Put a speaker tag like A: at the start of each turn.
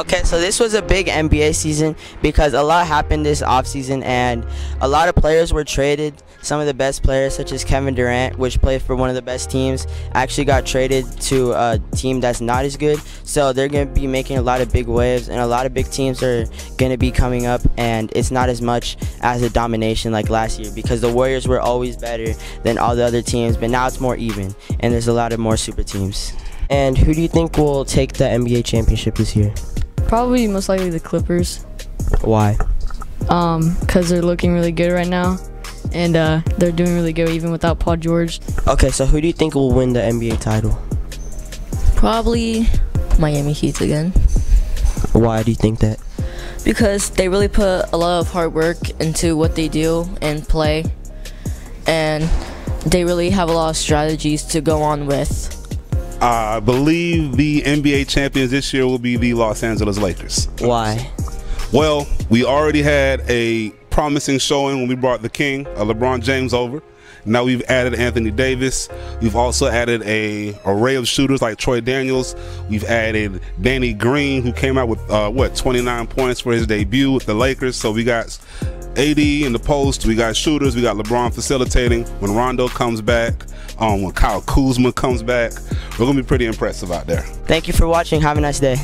A: Okay, so this was a big NBA season because a lot happened this offseason and a lot of players were traded. Some of the best players, such as Kevin Durant, which played for one of the best teams, actually got traded to a team that's not as good. So they're going to be making a lot of big waves, and a lot of big teams are going to be coming up, and it's not as much as a domination like last year because the Warriors were always better than all the other teams, but now it's more even, and there's a lot of more super teams.
B: And who do you think will take the NBA championship this year?
C: Probably most likely the Clippers,
B: Why?
C: um, because they're looking really good right now, and uh, they're doing really good even without Paul George.
B: Okay, so who do you think will win the NBA title?
D: Probably Miami Heat again
B: Why do you think that?
D: because they really put a lot of hard work into what they do and play, and they really have a lot of strategies to go on with.
E: I believe the NBA champions this year will be the Los Angeles Lakers.
B: Why?
E: Well, we already had a promising showing when we brought the king, uh, LeBron James, over. Now we've added Anthony Davis. We've also added a array of shooters like Troy Daniels. We've added Danny Green, who came out with uh, what 29 points for his debut with the Lakers. So we got AD in the post. We got shooters. We got LeBron facilitating. When Rondo comes back, um, when Kyle Kuzma comes back, we're gonna be pretty impressive out there.
A: Thank you for watching. Have a nice day.